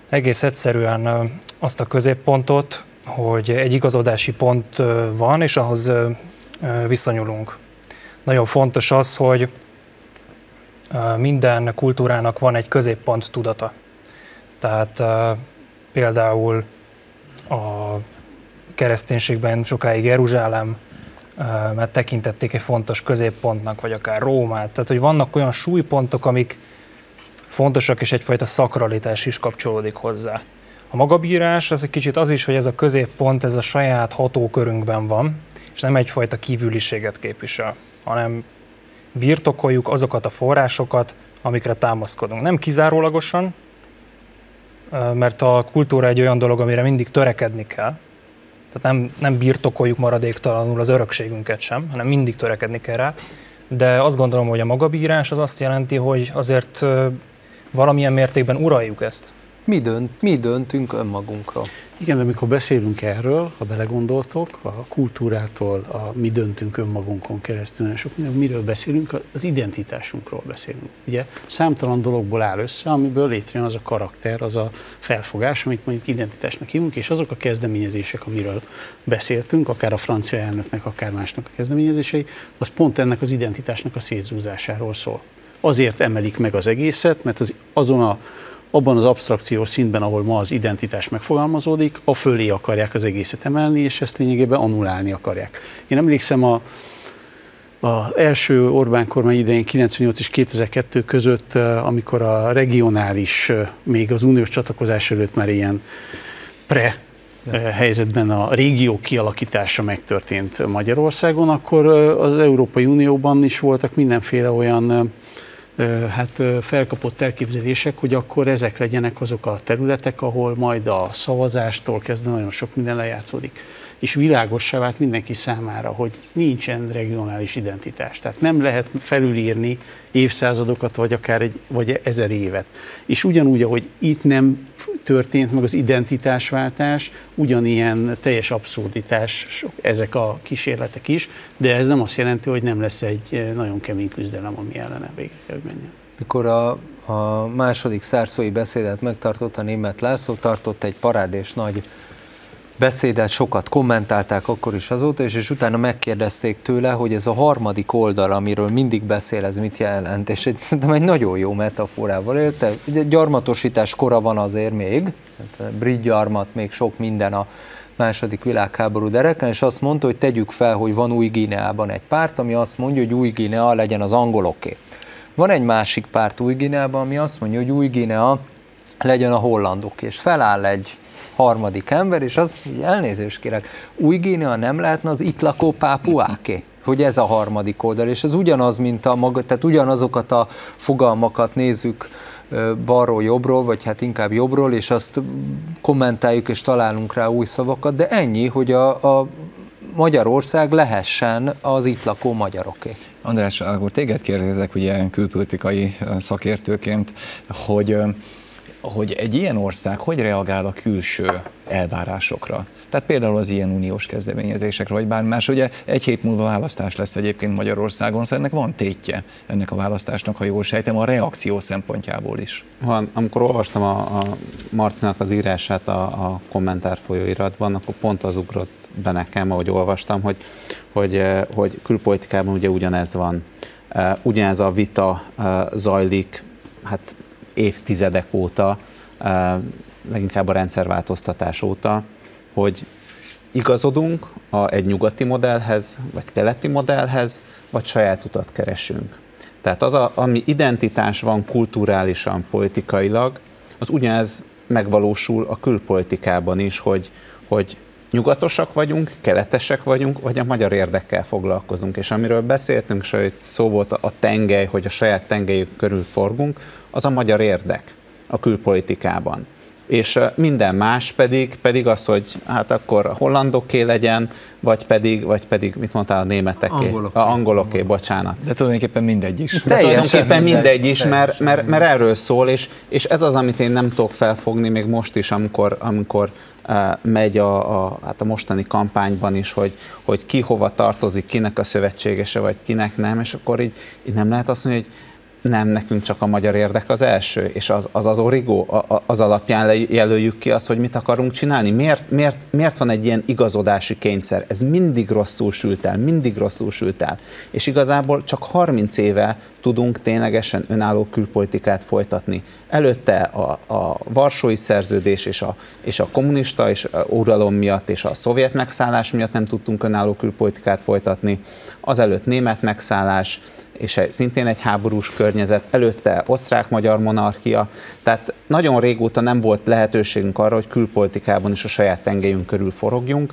egész egyszerűen azt a középpontot, hogy egy igazodási pont van, és ahhoz viszonyulunk. Nagyon fontos az, hogy minden kultúrának van egy középpont tudata. Tehát például a kereszténységben sokáig Jeruzsálem, mert tekintették egy fontos középpontnak, vagy akár Rómát. Tehát, hogy vannak olyan súlypontok, amik fontosak, és egyfajta szakralitás is kapcsolódik hozzá. A magabírás az egy kicsit az is, hogy ez a középpont, ez a saját hatókörünkben van, és nem egyfajta kívüliséget képvisel, hanem birtokoljuk azokat a forrásokat, amikre támaszkodunk. Nem kizárólagosan, mert a kultúra egy olyan dolog, amire mindig törekedni kell, tehát nem, nem birtokoljuk maradéktalanul az örökségünket sem, hanem mindig törekedni kell rá. De azt gondolom, hogy a magabírás az azt jelenti, hogy azért valamilyen mértékben uraljuk ezt. Mi, dönt, mi döntünk önmagunkra? Igen, de amikor beszélünk erről, ha belegondoltok, a kultúrától, a mi döntünk önmagunkon keresztül, nagyon sok miről beszélünk, az identitásunkról beszélünk. Ugye számtalan dologból áll össze, amiből létrejön az a karakter, az a felfogás, amit mondjuk identitásnak hívunk, és azok a kezdeményezések, amiről beszéltünk, akár a francia elnöknek, akár másnak a kezdeményezései, az pont ennek az identitásnak a szétzúzásáról szól. Azért emelik meg az egészet, mert az, azon a abban az abstrakciós szintben, ahol ma az identitás megfogalmazódik, a fölé akarják az egészet emelni, és ezt lényegében annulálni akarják. Én emlékszem a, az első Orbán kormány idején 98 és 2002 között, amikor a regionális, még az uniós csatlakozás előtt már ilyen pre helyzetben a régió kialakítása megtörtént Magyarországon, akkor az Európai Unióban is voltak mindenféle olyan hát felkapott elképzelések, hogy akkor ezek legyenek azok a területek, ahol majd a szavazástól kezdve nagyon sok minden lejátszódik. És világossá vált mindenki számára, hogy nincsen regionális identitás. Tehát nem lehet felülírni évszázadokat, vagy akár egy, vagy ezer évet. És ugyanúgy, ahogy itt nem történt meg az identitásváltás, ugyanilyen teljes abszurditás ezek a kísérletek is, de ez nem azt jelenti, hogy nem lesz egy eh, nagyon kemény küzdelem, ami ellene végre kell menjen. Mikor a, a második szárszói beszédet megtartott a német László, tartott egy parádés nagy beszédet, sokat kommentálták akkor is azóta, és, és utána megkérdezték tőle, hogy ez a harmadik oldal, amiről mindig beszél, ez mit jelent, és egy, szerintem egy nagyon jó metaforával élte. Ugye gyarmatosítás kora van azért még, hát brit gyarmat, még sok minden a második világháború dereken, és azt mondta, hogy tegyük fel, hogy van új Guineában egy párt, ami azt mondja, hogy új Guinea legyen az angoloké. Van egy másik párt új Guineában, ami azt mondja, hogy új Guinea legyen a hollandok, és feláll egy harmadik ember, és az, hogy elnézést kérek, új Guinea nem lehetne az itt lakó pápuáké? Hogy ez a harmadik oldal, és ez ugyanaz, mint a maga, tehát ugyanazokat a fogalmakat nézzük balról jobbról, vagy hát inkább jobbról, és azt kommentáljuk és találunk rá új szavakat, de ennyi, hogy a, a Magyarország lehessen az itt lakó magyaroké. András, akkor téged kérdezek ugye külpolitikai szakértőként, hogy hogy egy ilyen ország hogy reagál a külső elvárásokra. Tehát például az ilyen uniós kezdeményezésekre, vagy bármi más. Ugye egy hét múlva választás lesz egyébként Magyarországon, szóval ennek van tétje ennek a választásnak, ha jól sejtem, a reakció szempontjából is. Van, amikor olvastam a, a Marcinak az írását a, a kommentár folyóiratban, akkor pont az ugrott be nekem, ahogy olvastam, hogy, hogy, eh, hogy külpolitikában ugye ugyanez van. Eh, ugyanez a vita eh, zajlik, hát évtizedek óta, leginkább a rendszerváltoztatás óta, hogy igazodunk a, egy nyugati modellhez, vagy keleti modellhez, vagy saját utat keresünk. Tehát az, a, ami identitás van kulturálisan, politikailag, az ugyanez megvalósul a külpolitikában is, hogy, hogy nyugatosak vagyunk, keletesek vagyunk, vagy a magyar érdekkel foglalkozunk. És amiről beszéltünk, és szó volt a tengely, hogy a saját tengelyük körül forgunk, az a magyar érdek a külpolitikában és minden más pedig, pedig az, hogy hát akkor a hollandoké legyen, vagy pedig, vagy pedig mit mondtál, a németeké? Angoloké. A angoloké, bocsánat. De tulajdonképpen mindegy is. De tulajdonképpen mindegy is, mert, mert, mert erről szól, és, és ez az, amit én nem tudok felfogni még most is, amikor, amikor megy a, a, hát a mostani kampányban is, hogy, hogy ki hova tartozik, kinek a szövetségese, vagy kinek nem, és akkor így, így nem lehet azt mondani, hogy nem, nekünk csak a magyar érdek az első, és az az, az origó, az alapján jelöljük ki azt, hogy mit akarunk csinálni. Miért, miért, miért van egy ilyen igazodási kényszer? Ez mindig rosszul sült el, mindig rosszul sült el. És igazából csak 30 éve tudunk ténylegesen önálló külpolitikát folytatni. Előtte a, a Varsói szerződés és a, és a kommunista és uralom miatt és a szovjet megszállás miatt nem tudtunk önálló külpolitikát folytatni. Azelőtt német megszállás, és szintén egy háborús környezet, előtte osztrák-magyar monarchia, tehát nagyon régóta nem volt lehetőségünk arra, hogy külpolitikában is a saját tengelyünk körül forogjunk.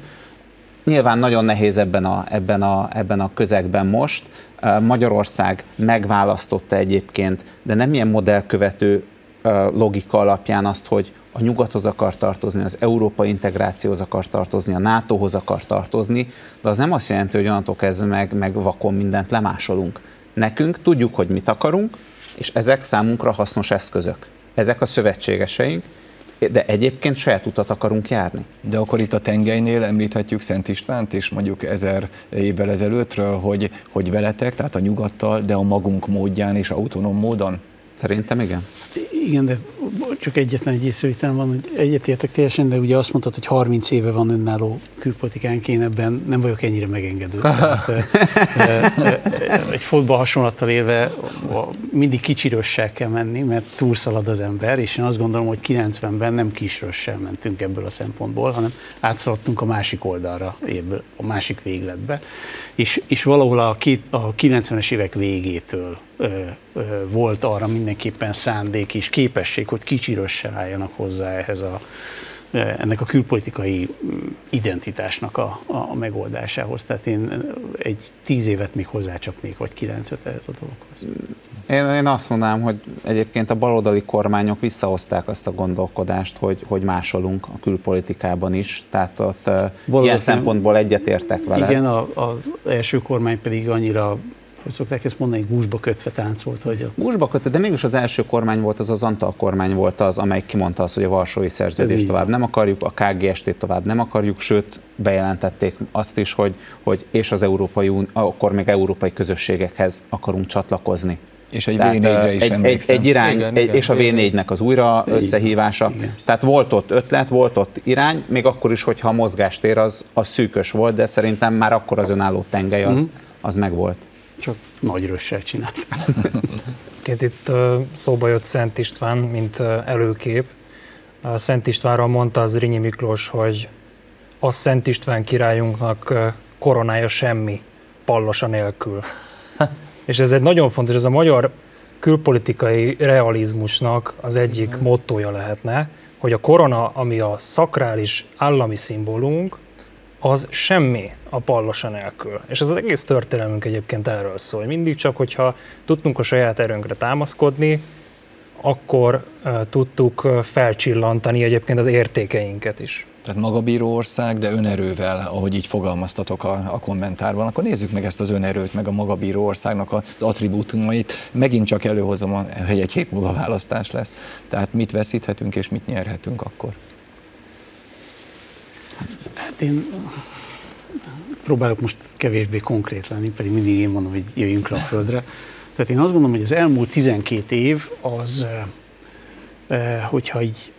Nyilván nagyon nehéz ebben a, ebben a, ebben a közegben most. Magyarország megválasztotta egyébként, de nem ilyen modellkövető logika alapján azt, hogy a nyugathoz akar tartozni, az európai integrációhoz akar tartozni, a NATO-hoz akar tartozni, de az nem azt jelenti, hogy onnantól kezdve meg, meg vakon mindent lemásolunk. Nekünk tudjuk, hogy mit akarunk, és ezek számunkra hasznos eszközök. Ezek a szövetségeseink, de egyébként saját utat akarunk járni. De akkor itt a tengelynél említhetjük Szent Istvánt, és mondjuk ezer évvel ezelőttről, hogy, hogy veletek, tehát a nyugattal, de a magunk módján és autonóm módon? Szerintem igen. Igen, de csak egyetlen egy észrevételem van, hogy egyetértek teljesen, de ugye azt mondtad, hogy 30 éve van önálló külpolitikánk, én ebben nem vagyok ennyire megengedő. *laughs* Tehát, egy fotball hasonlattal élve mindig kicsirössel kell menni, mert túlszalad az ember, és én azt gondolom, hogy 90-ben nem kisrössel mentünk ebből a szempontból, hanem átszaladtunk a másik oldalra, ebből, a másik végletbe. És, és valahol a, a 90-es évek végétől volt arra mindenképpen szándék és képesség, hogy kicsirössel álljanak hozzá ehhez a, ennek a külpolitikai identitásnak a, a megoldásához. Tehát én egy tíz évet még hozzácsapnék, vagy kilencet ehhez a dologhoz. Én, én azt mondanám, hogy egyébként a baloldali kormányok visszahozták azt a gondolkodást, hogy, hogy másolunk a külpolitikában is, tehát ott Valószínű, ilyen szempontból egyetértek vele. Igen, az első kormány pedig annyira hogy szokták ezt mondani, gúzsba kötve táncolt, hogy... Gúzsba kötve, de mégis az első kormány volt, az az Antal kormány volt az, amely kimondta azt, hogy a Varsói Szerződést tovább nem akarjuk, a KGST-t tovább nem akarjuk, sőt, bejelentették azt is, hogy, hogy és az európai, akkor még európai közösségekhez akarunk csatlakozni. És egy V4-re is egy, egy, egy irány, igen, egy, igen, és a V4-nek az újra összehívása. Igen. Tehát volt ott ötlet, volt ott irány, még akkor is, hogyha a mozgástér az, az szűkös volt, de szerintem már akkor az önálló tengely az, mm. az megvolt csak nagy rössel csinált. *laughs* Két itt szóba jött Szent István, mint előkép. Szent Istvánra mondta az Rinyi Miklós, hogy a Szent István királyunknak koronája semmi, pallosa nélkül. *laughs* És ez egy nagyon fontos, ez a magyar külpolitikai realizmusnak az egyik mottoja lehetne, hogy a korona, ami a szakrális állami szimbólumunk, az semmi a pallosa nélkül. És ez az egész történelmünk egyébként erről szól. Mindig csak, hogyha tudtunk a saját erőnkre támaszkodni, akkor uh, tudtuk felcsillantani egyébként az értékeinket is. Tehát magabíró ország, de önerővel, ahogy így fogalmaztatok a, a kommentárban, akkor nézzük meg ezt az önerőt, meg a magabíró országnak az attribútumait. Megint csak előhozom, hogy egy hét múlva választás lesz. Tehát mit veszíthetünk és mit nyerhetünk akkor? Hát én próbálok most kevésbé konkrét lenni, pedig mindig én mondom, hogy jöjjünk le a földre. Tehát én azt gondolom, hogy az elmúlt 12 év az, hogyha így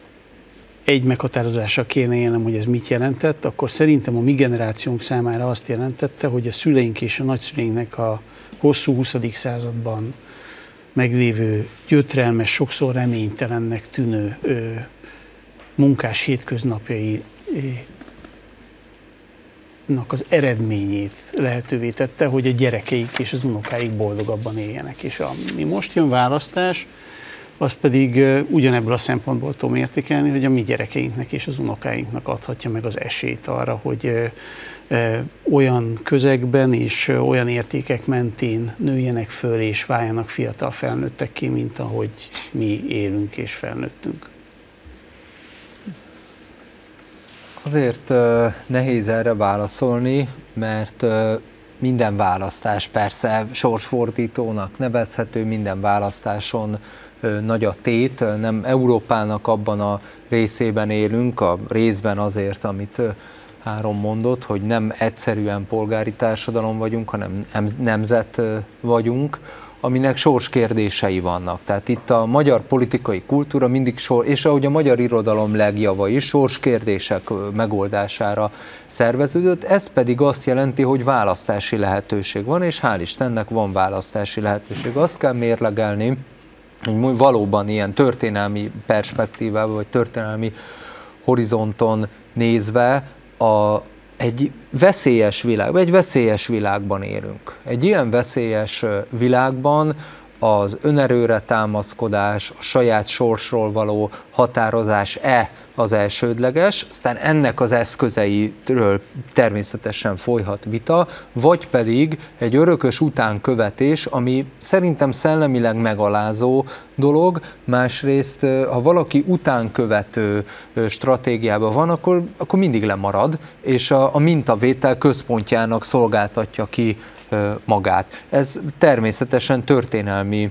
egy meghatározással kéne élnem, hogy ez mit jelentett, akkor szerintem a mi generációnk számára azt jelentette, hogy a szüleink és a nagyszüleinknek a hosszú 20. században meglévő gyötrelmes, sokszor reménytelennek tűnő munkás hétköznapjai az eredményét lehetővé tette, hogy a gyerekeik és az unokáik boldogabban éljenek. És ami most jön választás, az pedig ugyanebből a szempontból tudom értékelni, hogy a mi gyerekeinknek és az unokáinknak adhatja meg az esélyt arra, hogy olyan közegben és olyan értékek mentén nőjenek föl és váljanak fiatal felnőttekké, mint ahogy mi élünk és felnőttünk. Azért nehéz erre válaszolni, mert minden választás persze sorsfordítónak nevezhető, minden választáson nagy a tét, nem Európának abban a részében élünk, a részben azért, amit három mondott, hogy nem egyszerűen polgári társadalom vagyunk, hanem nemzet vagyunk, aminek sorskérdései vannak. Tehát itt a magyar politikai kultúra mindig sor, és ahogy a magyar irodalom legjava is sorskérdések megoldására szerveződött, ez pedig azt jelenti, hogy választási lehetőség van, és hál' Istennek van választási lehetőség. Azt kell mérlegelni, hogy valóban ilyen történelmi perspektívával, vagy történelmi horizonton nézve a, egy veszélyes világban, egy veszélyes világban élünk. Egy ilyen veszélyes világban az önerőre támaszkodás, a saját sorsról való határozás-e az elsődleges, aztán ennek az eszközeitől természetesen folyhat vita, vagy pedig egy örökös utánkövetés, ami szerintem szellemileg megalázó dolog, másrészt, ha valaki utánkövető stratégiában van, akkor, akkor mindig lemarad, és a, a mintavétel központjának szolgáltatja ki magát. Ez természetesen történelmi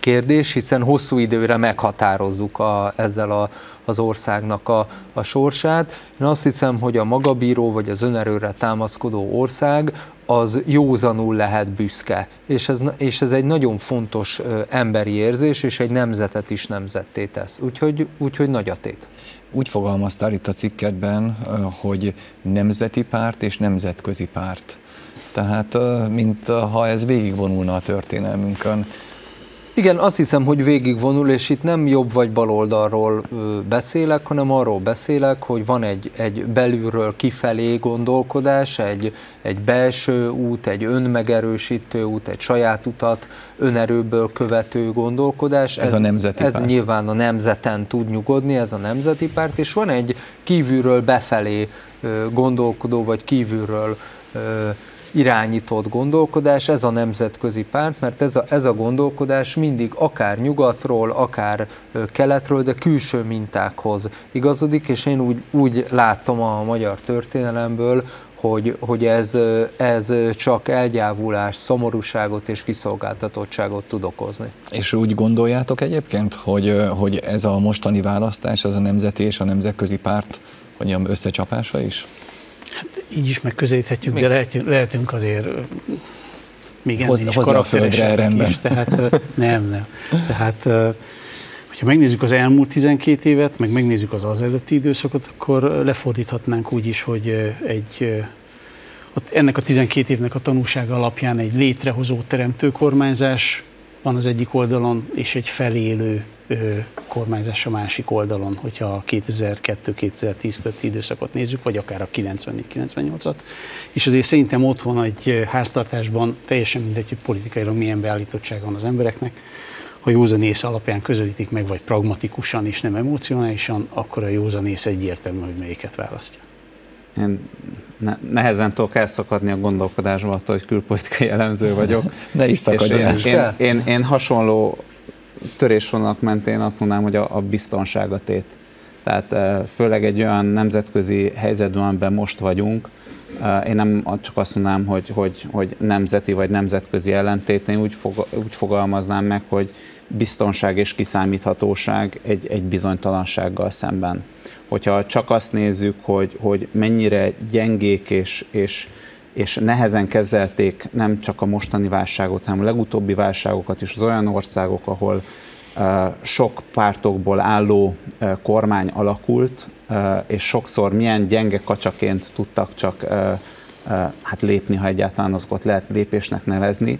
kérdés, hiszen hosszú időre meghatározzuk a, ezzel a, az országnak a, a sorsát. Én azt hiszem, hogy a magabíró vagy az önerőre támaszkodó ország az józanul lehet büszke. És ez, és ez egy nagyon fontos emberi érzés, és egy nemzetet is nemzetté tesz. Úgyhogy, úgyhogy nagy a tét. Úgy fogalmaztál itt a cikkedben, hogy nemzeti párt és nemzetközi párt. Tehát, mint ha ez végigvonulna a történelmünkön. Igen, azt hiszem, hogy végigvonul, és itt nem jobb vagy baloldalról beszélek, hanem arról beszélek, hogy van egy, egy belülről kifelé gondolkodás, egy, egy belső út, egy önmegerősítő út, egy saját utat önerőből követő gondolkodás. Ez, ez a nemzeti Ez párt. nyilván a nemzeten tud nyugodni, ez a nemzeti párt, és van egy kívülről befelé gondolkodó, vagy kívülről irányított gondolkodás, ez a nemzetközi párt, mert ez a, ez a gondolkodás mindig akár nyugatról, akár keletről, de külső mintákhoz igazodik, és én úgy, úgy látom a magyar történelemből, hogy, hogy ez, ez csak elgyávulás, szomorúságot és kiszolgáltatottságot tud okozni. És úgy gondoljátok egyébként, hogy, hogy ez a mostani választás, az a nemzeti és a nemzetközi párt, mondjam, összecsapása is? Így is megközelíthetjük, de lehetünk, lehetünk azért még ennél is a földre rendben. Is, *laughs* tehát nem, nem. Tehát hogyha megnézzük az elmúlt 12 évet, meg megnézzük az az előtti időszakot, akkor lefordíthatnánk úgy is, hogy egy ennek a 12 évnek a tanúsága alapján egy létrehozó teremtő kormányzás van az egyik oldalon, és egy felélő kormányzás a másik oldalon, hogyha a 2002-2010 közötti időszakot nézzük, vagy akár a 94-98-at. És azért szerintem ott van egy háztartásban, teljesen mindegy, hogy politikailag milyen beállítottság van az embereknek, ha józanész alapján közelítik meg, vagy pragmatikusan és nem emocionálisan, akkor a józanész egyértelmű, hogy melyiket választja. Én ne, nehezen tudok elszakadni a gondolkodásba attól, hogy külpolitikai elemző vagyok. *laughs* Ne is szakadj el. Én, én, én, én hasonló törésvonalak mentén azt mondanám, hogy a, a biztonság a tét. Tehát főleg egy olyan nemzetközi helyzetben, amiben most vagyunk, én nem csak azt mondanám, hogy, hogy, hogy nemzeti vagy nemzetközi ellentét, én úgy, fog, úgy fogalmaznám meg, hogy biztonság és kiszámíthatóság egy, egy bizonytalansággal szemben. Hogyha csak azt nézzük, hogy, hogy mennyire gyengék és, és, és nehezen kezelték nem csak a mostani válságot, hanem a legutóbbi válságokat is az olyan országok, ahol sok pártokból álló kormány alakult, és sokszor milyen gyenge kacsaként tudtak csak hát lépni, ha egyáltalán azokat lehet lépésnek nevezni,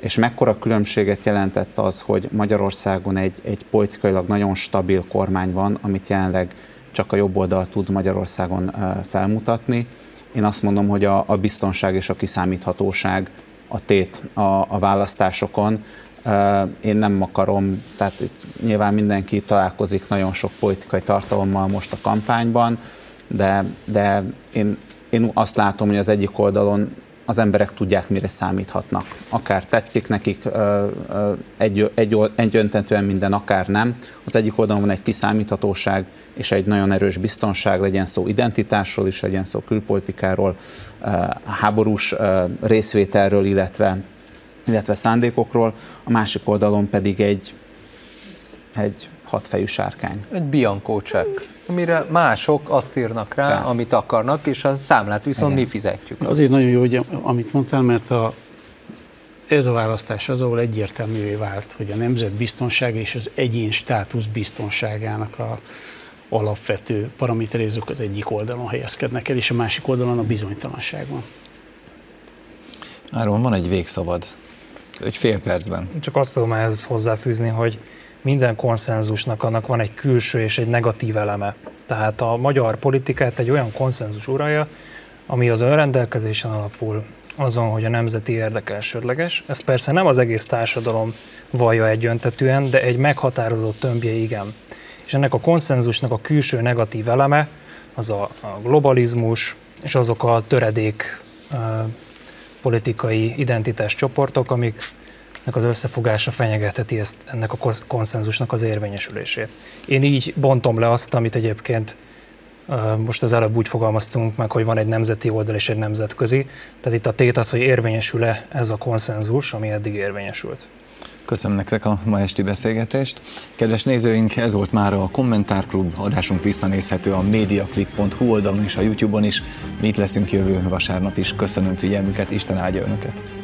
és mekkora különbséget jelentett az, hogy Magyarországon egy, egy politikailag nagyon stabil kormány van, amit jelenleg csak a jobb oldal tud Magyarországon felmutatni, Én azt mondom, hogy a, a biztonság és a kiszámíthatóság a tét a, a választásokon. Én nem akarom, tehát itt nyilván mindenki találkozik nagyon sok politikai tartalommal most a kampányban, de, de én, én azt látom, hogy az egyik oldalon az emberek tudják, mire számíthatnak. Akár tetszik nekik egy, egy, egy öntetően minden, akár nem. Az egyik oldalon van egy kiszámíthatóság és egy nagyon erős biztonság, legyen szó identitásról is, legyen szó külpolitikáról, háborús részvételről, illetve, illetve szándékokról. A másik oldalon pedig egy, egy hatfejű sárkány. Egy biankó csekk amire mások azt írnak rá, rá, amit akarnak, és a számlát viszont Igen. mi fizetjük. Azért nagyon jó, hogy amit mondtál, mert a, ez a választás az, ahol egyértelművé vált, hogy a nemzet biztonsága és az egyén státusz biztonságának a alapvető paraméterézők az egyik oldalon helyezkednek el, és a másik oldalon a bizonytalanság van. Áron, van egy végszavad. Egy fél percben. Csak azt tudom ehhez hozzáfűzni, hogy minden konszenzusnak annak van egy külső és egy negatív eleme. Tehát a magyar politikát egy olyan konszenzus uralja, ami az önrendelkezésen alapul, azon, hogy a nemzeti érdek elsődleges. Ez persze nem az egész társadalom vallja egyöntetűen, de egy meghatározott tömbje igen. És ennek a konszenzusnak a külső negatív eleme az a, a globalizmus és azok a töredék politikai identitás csoportok, amik az összefogása fenyegetheti ezt, ennek a konszenzusnak az érvényesülését. Én így bontom le azt, amit egyébként most az előbb úgy fogalmaztunk meg, hogy van egy nemzeti oldal és egy nemzetközi. Tehát itt a tét az, hogy érvényesül-e ez a konszenzus, ami eddig érvényesült. Köszönöm nektek a ma esti beszélgetést. Kedves nézőink, ez volt már a Kommentárklub. Adásunk visszanézhető a mediaclip.hu oldalon és a YouTube-on is. Mi itt leszünk jövő vasárnap is. Köszönöm figyelmüket, Isten áldja Önöket!